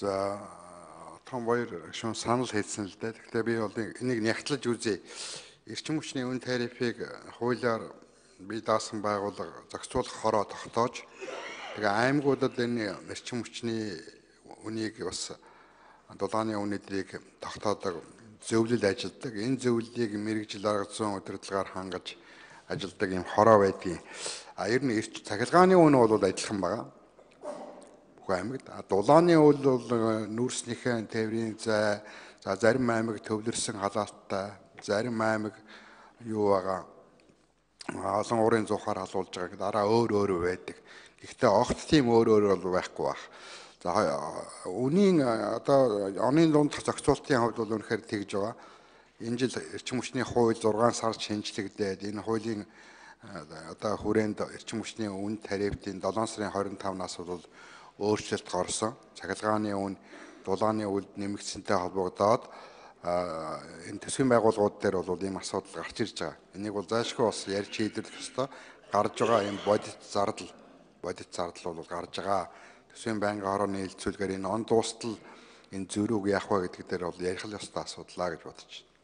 За том баяр шун санал хийсэн л дээ. Гэхдээ би бол энийг нягтлаж үзье. Эрчим хүчний үн тарифыг хуулиар бий даасан байгууллага зохицуулах хороо тогтоож тэгээ аймагуудад энэ эрчим хүчний үнийг бас дулааны үнэдрийг тогтоодог зөвлөл ажилдаг. Энэ зөвлөлийг мэрэгжил арга зүйн удирдлагаар хангаж ажилдаг юм хороо байдгийг. А ер нь эрч цахилгааны үн бол адилхан байгаа. Бүх аймагт. Дулааны үл бол нүүрснийхээ тээврийн зай, за зарим аймаг төвлөрсөн халаалттай, зарим аймаг юу байгаа олон уурын зуухаар халуулж байгаа гэдэг араа өөр өөр байдаг. Гэхдээ огт тийм өөр өөр бол байхгүй байх. За үнийн одоо оны дунд зохицуултын хувьд бол үнэхээр тэгж байгаа. Энэ жил эрчим хүчний хууль 6 сард шинжлэгдээд энэ хуулийн одоо хүрээнд эрчим хүчний үн тарифтын 7 сарын 25-наас бол өөрчлөлт гарсан. Цахилгааны үн дулааны үлд нэмэгдсэнтэй холбогдоод энэ төсвийн байгууллагууд дээр бол ийм асуудал гарч ирж байгаа. Энийг бол зайлшгүй бас ярьж хийдэх ёстой. Гарч байгаа юм бодит зардал бодит зардал бол гарч байгаа. Төсвийн байнгын хорооны хилцүүлгээр энэ он дуустал энэ зөрүүг яах вэ гэдэг дээр бол ярих л ёстой асуудлаа гэж бодож байна.